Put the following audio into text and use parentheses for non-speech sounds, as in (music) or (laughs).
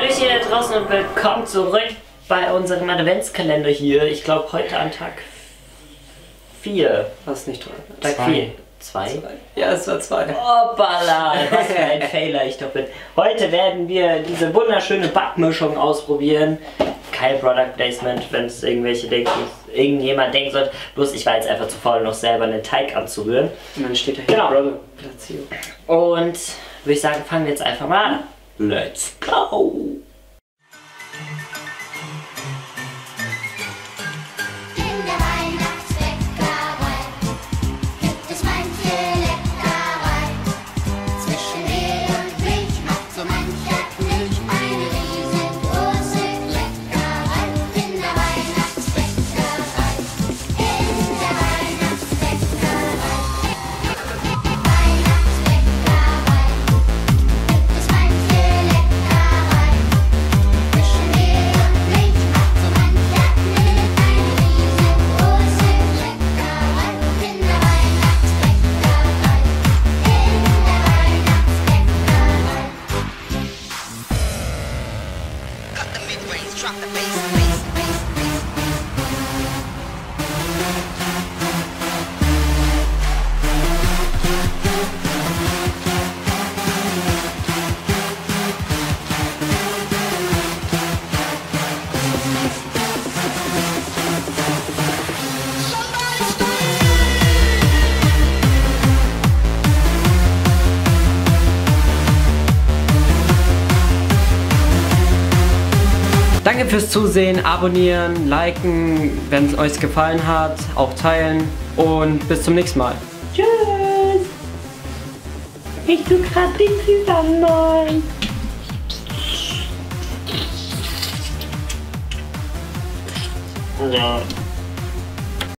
draußen und willkommen zurück bei unserem Adventskalender hier. Ich glaube heute an Tag 4. Was nicht toll. Tag Zwei. 4. Zwei? Ja, es war zwei. Hoppala, was für ein (laughs) Fehler ich doch bin. Heute werden wir diese wunderschöne Backmischung ausprobieren. Kein Product Placement, wenn es irgendwelche denken, irgendjemand denken sollte. Bloß ich war jetzt einfach zu faul, noch selber einen Teig anzurühren. Und dann steht da hier Genau. Brother Platzierung. Und würde ich sagen, fangen wir jetzt einfach mal an. Let's go! The mid-range, drop the bass, bass. Danke fürs Zusehen, abonnieren, liken, wenn es euch gefallen hat, auch teilen und bis zum nächsten Mal. Tschüss! Ich tu grad die zusammen. So.